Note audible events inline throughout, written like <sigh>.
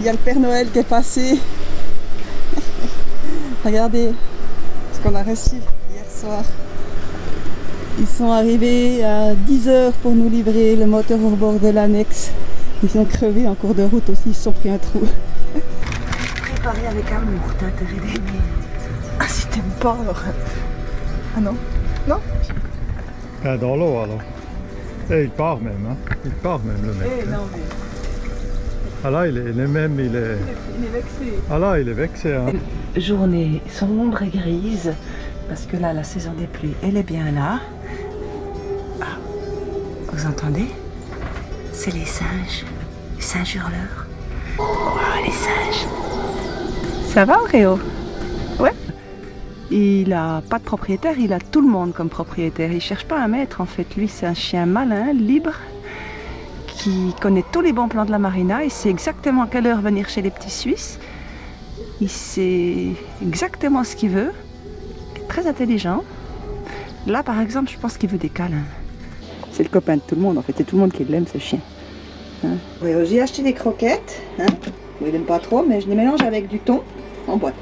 Il y a le Père Noël qui est passé. <laughs> Regardez ce qu'on a reçu hier soir. Ils sont arrivés à 10h pour nous livrer le moteur au bord de l'annexe. Ils sont crevés en cours de route aussi, ils se sont pris un trou. Préparé avec amour, t'as intérêt d'aimer. Ah si t'aimes pas alors. Ah non Non? Ah, dans l'eau alors. Et il part même, hein. Il part même le mec. Eh hein. non mais Ah là, il est, il est même, il est... il est vexé. Ah là, il est vexé, hein. journée sombre et grise parce que là la saison des pluies elle est bien là. Ah, vous entendez? C'est les singes, les singes hurleurs. Oh, les singes. Ça va Réo? Ouais. Il a pas de propriétaire, il a tout le monde comme propriétaire. Il cherche pas un maître en fait. Lui c'est un chien malin, libre, qui connaît tous les bons plans de la marina. Il sait exactement à quelle heure venir chez les petits Suisses. Il sait exactement ce qu'il veut. Il est très intelligent. Là, par exemple, je pense qu'il veut des câlins. C'est le copain de tout le monde, en fait. C'est tout le monde qui l'aime, ce chien. Hein oui, j'ai acheté des croquettes. Hein Bon, il n'aime pas trop, mais je les mélange avec du thon en boîte.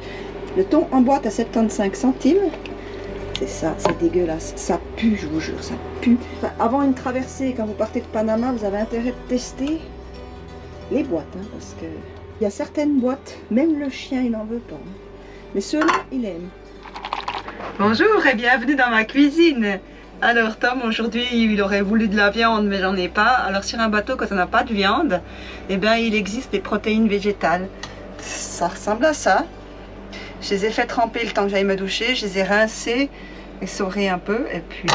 Le thon en boîte à 75 centimes. C'est ça, c'est dégueulasse. Ça pue, je vous jure, ça pue. Avant une traversée, quand vous partez de Panama, vous avez intérêt de tester les boîtes, hein, parce que il y a certaines boîtes, même le chien, il n'en veut pas. hein. Mais ceux-là, il aime. Bonjour et bienvenue dans ma cuisine. Alors Tom, aujourd'hui, il aurait voulu de la viande, mais j'en ai pas. Alors sur un bateau, quand on n'a pas de viande, eh bien, il existe des protéines végétales. Ça ressemble à ça. Je les ai fait tremper le temps que j'aille me doucher. Je les ai rincés, essorés un peu, et puis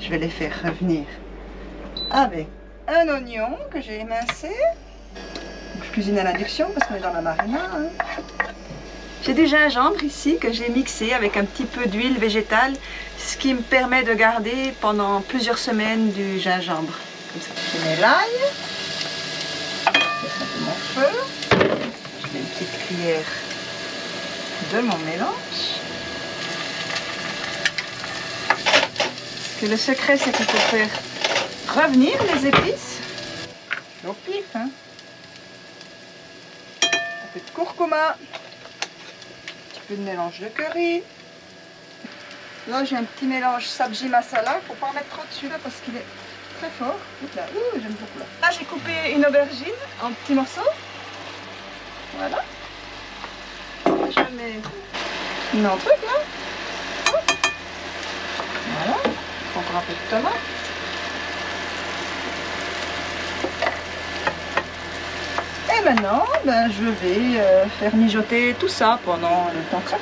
je vais les faire revenir avec un oignon que j'ai émincé. Je cuisine à l'induction parce qu'on est dans la marina. hein. J'ai du gingembre ici que j'ai mixé avec un petit peu d'huile végétale, ce qui me permet de garder pendant plusieurs semaines du gingembre. Comme ça, je mets l'ail. Je mon feu. Je mets une petite cuillère de mon mélange. Que le secret, c'est qu'il faut faire revenir les épices au pif. Hein. Un peu de curcuma peu de mélange de curry. Là, j'ai un petit mélange sabji masala. Faut pas en mettre trop dessus là parce qu'il est très fort. Là, j'aime beaucoup là. Là, j'ai coupé une aubergine en petits morceaux. Voilà. Mets une autre truc. Hop. Voilà. Encore un peu de tomate. Et maintenant, ben, je vais euh, faire mijoter tout ça pendant le temps quoi.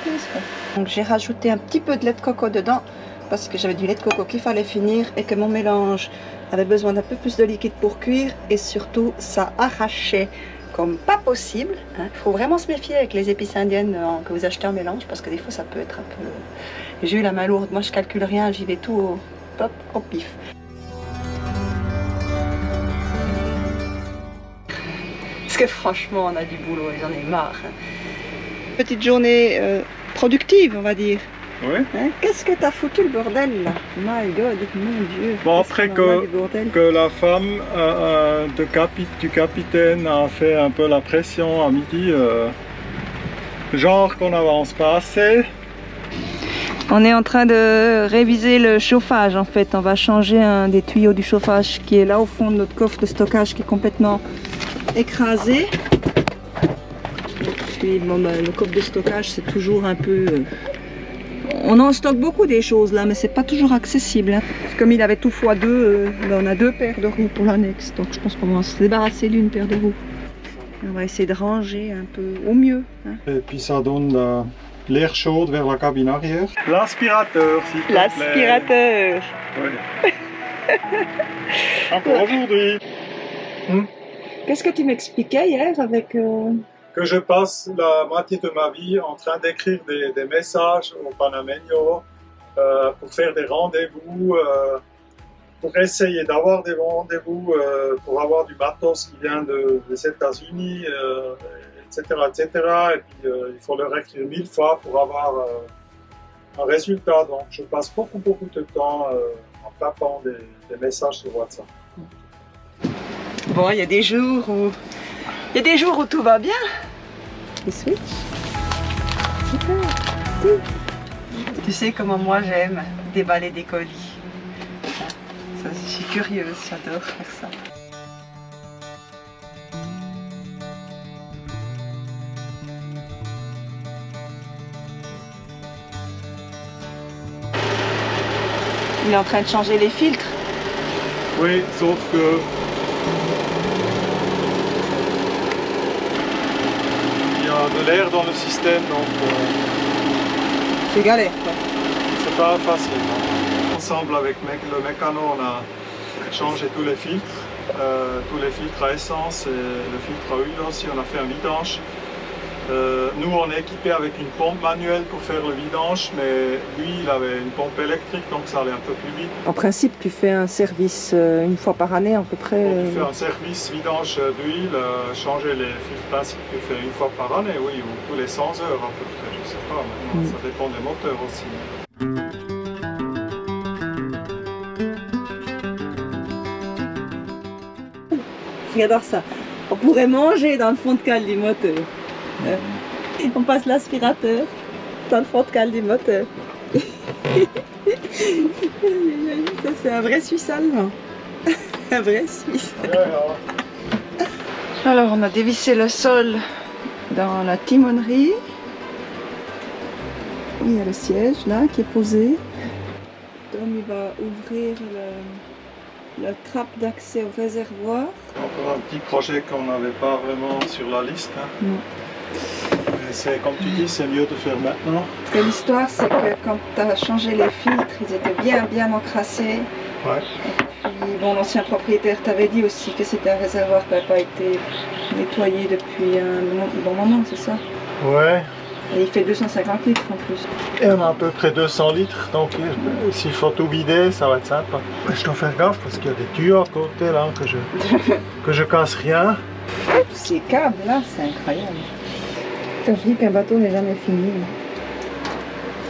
Donc j'ai rajouté un petit peu de lait de coco dedans parce que j'avais du lait de coco qu'il fallait finir et que mon mélange avait besoin d'un peu plus de liquide pour cuire et surtout ça arrachait comme pas possible. Il faut vraiment se méfier avec les épices indiennes euh, que vous achetez en mélange parce que des fois ça peut être un peu... J'ai eu la main lourde, moi je calcule rien, j'y vais tout au pif. Parce que franchement, on a du boulot et j'en ai marre. hein. Petite journée euh, productive, on va dire. Oui. Hein, Qu'est-ce que t'as foutu le bordel là? My God, mon Dieu. Bon, après que- la femme euh, euh, de capi- du capitaine a fait un peu la pression à midi. euh, genre qu'on n'avance pas assez. On est en train de réviser le chauffage en fait. On va changer un des tuyaux du chauffage qui est là au fond de notre coffre de stockage qui est complètement écrasé. Puis bon, ben, le coffre de stockage c'est toujours un peu... euh, On en stocke beaucoup des choses là mais c'est pas toujours accessible. hein. Comme il avait tout fois deux, euh, ben, on a deux paires de roues pour l'annexe. Donc je pense qu'on va se débarrasser d'une paire de roues. On va essayer de ranger un peu au mieux. hein. Et puis ça donne euh, l'air chaud vers la cabine arrière. L'aspirateur, s'il te plaît. L'aspirateur Oui. <laughs> Encore aujourd'hui. Qu'est-ce que tu m'expliquais hier avec... euh, Que je passe la moitié de ma vie en train d'écrire des, messages au Panameño euh, pour faire des rendez-vous, euh, pour essayer d'avoir des rendez-vous, euh, pour avoir du matos qui vient de- des États-Unis, etc., etc. Et puis il faut le réécrire mille fois pour avoir un résultat. Donc je passe beaucoup, beaucoup de temps en tapant des, des messages sur WhatsApp. Bon, il y a des jours où Il y a des jours où tout va bien. Et switch. Tu sais comment moi j'aime déballer des colis. Ça, je suis curieuse, j'adore faire ça. Il est en train de changer les filtres. Oui, sauf que il y a de l'air dans le système, donc euh, C'est galère c'est pas facile. hein. Ensemble avec le mécano, on a changé tous les filtres, euh, tous les filtres à essence et le filtre à huile aussi. On a fait un vidange. Euh, nous, on est équipé avec une pompe manuelle pour faire le vidange, mais lui, il avait une pompe électrique, donc ça allait un peu plus vite. En principe, tu fais un service euh, une fois par année à peu près. Pour euh, faire un service vidange d'huile, changer les filtres principes, tu fais une fois par année, oui, ou tous les 100 heures à peu près, je sais pas, maintenant, Mm. ça dépend des moteurs aussi. J'adore ça. On pourrait manger dans le fond de cale du moteur. Euh, On passe l'aspirateur dans le fond de cale du moteur. <laughs> ça c'est un vrai Suisse allemand. <laughs> un vrai Suisse. Alors on a dévissé le sol dans la timonerie. Il y a le siège là qui est posé. Tom il va ouvrir le, le trappe d'accès au réservoir. Encore un petit projet qu'on n'avait pas vraiment sur la liste. hein. C'est, comme tu dis, c'est mieux de faire maintenant. Parce que l'histoire, c'est que quand tu as changé les filtres, ils étaient bien, bien encrassés. Ouais. Puis, bon, l'ancien propriétaire t'avait dit aussi que c'était un réservoir qui n'avait pas été nettoyé depuis un bon- moment, c'est ça? Ouais. Et il fait 250 litres en plus. Et on a à peu près 200 litres, donc euh, s'il faut tout vider, ça va être sympa. Je dois faire gaffe parce qu'il y a des tuyaux à côté là, que je, <laughs> que je casse rien. Ces câbles là, c'est incroyable. Quand je dis qu'un bateau n'est jamais fini.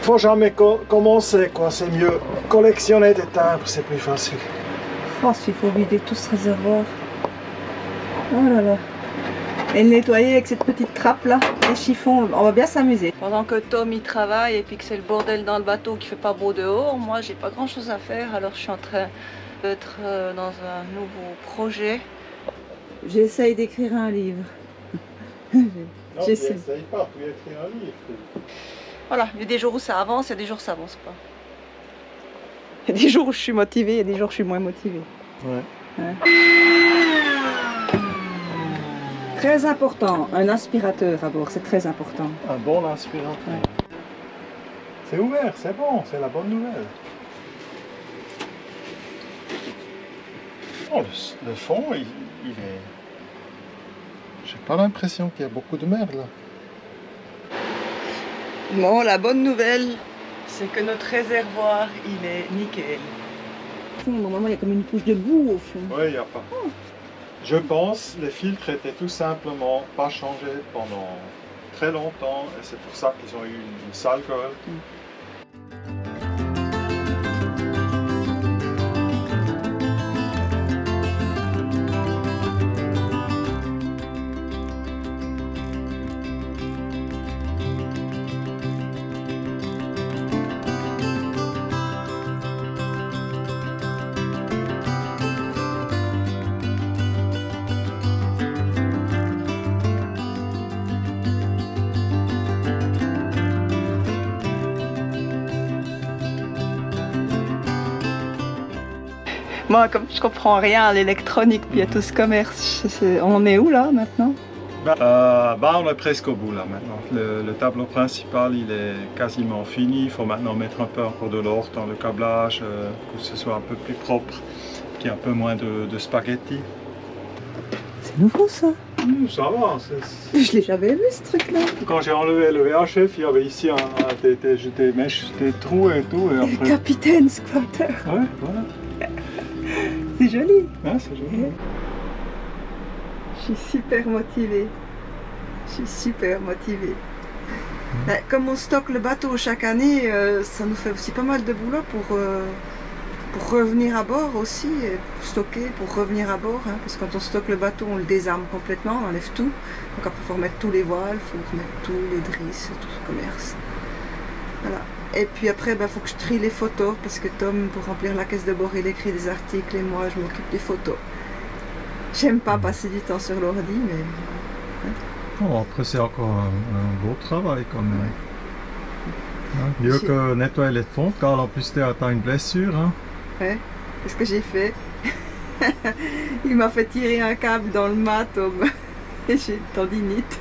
Faut jamais co- commencer, quoi, c'est mieux. Collectionner des timbres, c'est plus facile. Je pense qu'il faut vider tout ce réservoir. Oh là là. Et le nettoyer avec cette petite trappe là, les chiffons, on va bien s'amuser. Pendant que Tom y travaille et puis que c'est le bordel dans le bateau qui fait pas beau dehors, moi j'ai pas grand chose à faire alors je suis en train d'être euh, dans un nouveau projet. J'essaye d'écrire un livre. <laughs> Non, J'essaie. tu essayes pas, tu écris un livre. Voilà, il y a des jours où ça avance, il y a des jours où ça avance pas. Il y a des jours où je suis motivée, il y a des jours où je suis moins motivée. Ouais. Très important, un aspirateur à bord, c'est très important. Un bon aspirateur. C'est ouvert, c'est bon, c'est la bonne nouvelle. Oh, le, le fond, il, il est. J'ai pas l'impression qu'il y a beaucoup de merde là. Bon, la bonne nouvelle, c'est que notre réservoir, il est nickel. Normalement, il y a comme une couche de boue au fond. Oui, il n'y a pas. Je pense les filtres étaient tout simplement pas changés pendant très longtemps et c'est pour ça qu'ils ont eu une, une sale gueule. Moi, comme je comprends rien à l'électronique puis à tout ce commerce, je sais- on en est où là maintenant? Euh, bah, on est presque au bout là maintenant. Le, le tableau principal il est quasiment fini. Il faut maintenant mettre un peu encore de l'or dans le câblage, euh, que ce soit un peu plus propre, qu'il y ait un peu moins de, de spaghettis. C'est nouveau ça? Mmh, ça va. c'est- Je l'ai jamais vu ce truc là. Quand j'ai enlevé le VHF, il y avait ici un, un- des, des- des mèches, des trous et tout. Et après... Capitaine Squatter, Ouais, voilà. C'est joli. Ouais, c'est joli. Je suis super motivée. Je suis super motivée. Ben, Comme on stocke le bateau chaque année, euh, ça nous fait aussi pas mal de boulot pour, euh, pour revenir à bord aussi, et pour stocker, pour revenir à bord, hein, parce que quand on stocke le bateau, on le désarme complètement, on enlève tout. Donc après, il faut remettre tous les voiles, il faut remettre tous les drisses, tout ce commerce. Et puis après, il faut que je trie les photos, parce que Tom, pour remplir la caisse de bord, il écrit des articles, et moi, je m'occupe des photos. J'aime pas passer du temps sur l'ordi, mais Bon, après, c'est encore un, un beau travail quand même. Hein, mieux que nettoyer les fonds, car en plus, tu as une blessure. Hein. ouais, qu'est-ce que j'ai fait? <laughs> Il m'a fait tirer un câble dans le mat, Tom. Et <laughs> j'ai une tendinite.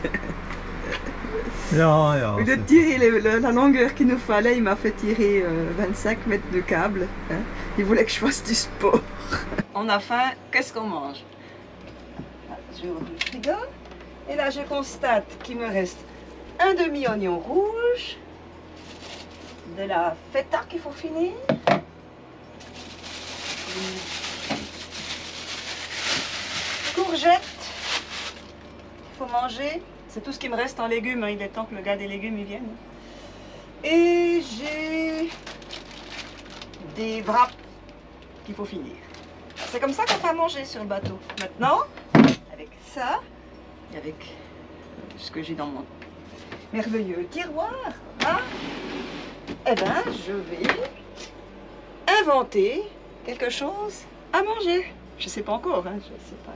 Au lieu de tirer le- le- la longueur qu'il nous fallait, il m'a fait tirer euh, 25 mètres de câble. hein. Il voulait que je fasse du sport. <laughs> On a faim, qu'est-ce qu'on mange? Je ouvre le frigo. Et là, je constate qu'il me reste un demi-oignon rouge, de la feta qu'il faut finir, une courgette qu'il faut manger. C'est tout ce qui me reste en légumes. hein. Il est temps que le gars des légumes y vienne. Et j'ai des wraps qu'il faut finir. C'est comme ça qu'on fait à manger sur le bateau. Maintenant, avec ça, et avec ce que j'ai dans mon merveilleux tiroir, là, eh ben, je vais inventer quelque chose à manger. Je sais pas encore, hein, je sais pas.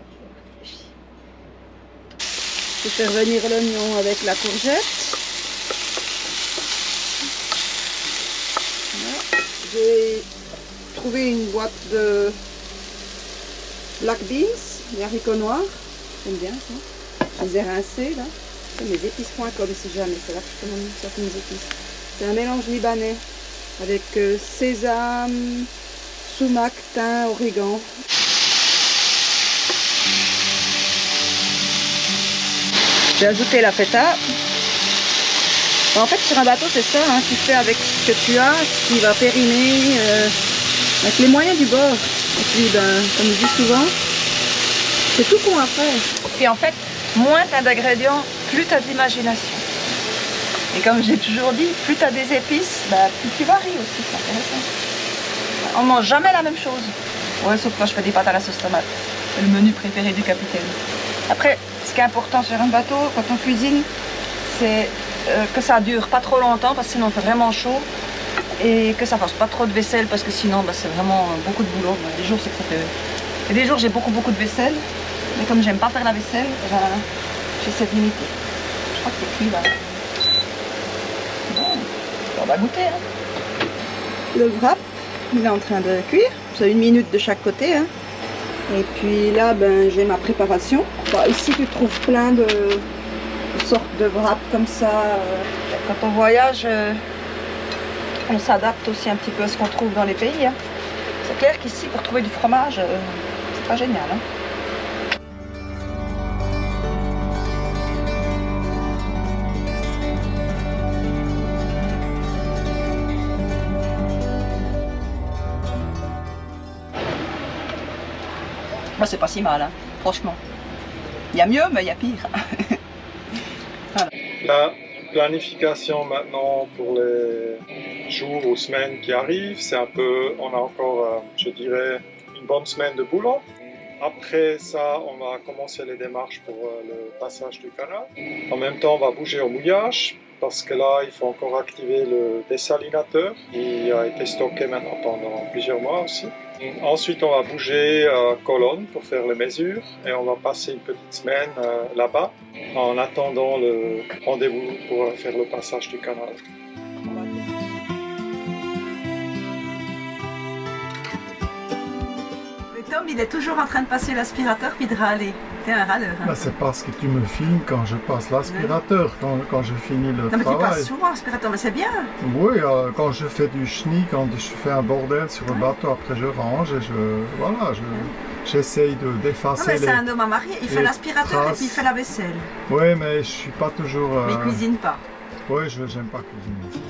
Vais faire venir l'oignon avec la courgette. J'ai trouvé une boîte de black beans, les haricots noirs. J'aime bien ça. Je les ai rincés là. C'est mes épices.com si jamais, c'est là que je commande épices. C'est un mélange libanais avec euh, sésame, sumac, thym, origan. J'ai ajouté la feta. En fait, sur un bateau, c'est ça, hein, tu fais avec ce que tu as, ce qui va périmer, euh, avec les moyens du bord. Et puis, ben, comme je dis souvent, c'est tout qu'on à faire. Et en fait, moins tu as d'ingrédients, plus tu as d'imagination. Et comme j'ai toujours dit, plus tu as des épices, ben, plus tu varies aussi, c'est intéressant. On mange jamais la même chose. Ouais, sauf quand je fais des pâtes à la sauce tomate. C'est le menu préféré du capitaine. Après, qui est important sur un bateau, quand on cuisine, c'est euh, que ça dure pas trop longtemps parce que sinon il fait vraiment chaud et que ça fasse pas trop de vaisselle parce que sinon bah, c'est vraiment euh, beaucoup de boulot. Bah, des jours c'est que ça fait- Et des jours j'ai beaucoup beaucoup de vaisselle, mais comme j'aime pas faire la vaisselle, eh ben, j'essaie de limiter. Je crois que c'est cuit là. Bon, on va goûter. hein. Le wrap, il est en train de cuire. C'est une minute de chaque côté. hein. Et puis là, ben, j'ai ma préparation. Bon, ici, tu trouves plein de, de sortes de wraps comme ça. euh. Quand on voyage, euh, on s'adapte aussi un petit peu à ce qu'on trouve dans les pays. hein. C'est clair qu'ici, pour trouver du fromage, euh, c'est pas génial. hein. C'est pas si mal, hein, franchement. Il y a mieux, mais il y a pire. <laughs> La planification maintenant pour les jours ou semaines qui arrivent, c'est un peu, on a encore, euh, je dirais, une bonne semaine de boulot. Après ça, on va commencer les démarches pour euh, le passage du canal. En même temps, on va bouger au mouillage parce que là, il faut encore activer le dessalinateur qui a été stocké maintenant pendant plusieurs mois aussi. Ensuite, on va bouger à Colonne pour faire les mesures et on va passer une petite semaine euh, là-bas en attendant le rendez-vous pour faire le passage du canal. Mais il est toujours en train de passer l'aspirateur puis de râler. T'es un râleur. hein? Bah, c'est parce que tu me filmes quand je passe l'aspirateur, quand, quand je finis le non, mais tu travail. passes souvent l'aspirateur, mais c'est bien. Oui, euh, quand je fais du chenille, quand je fais un bordel sur le bateau, après je range et je, voilà, je, j'essaye de Non, d'effacer mais c'est un homme à marier. Il fait l'aspirateur et puis il fait la vaisselle. Oui, mais je suis pas toujours... Mais il Euh... cuisine pas. Oui, je j'aime pas cuisiner.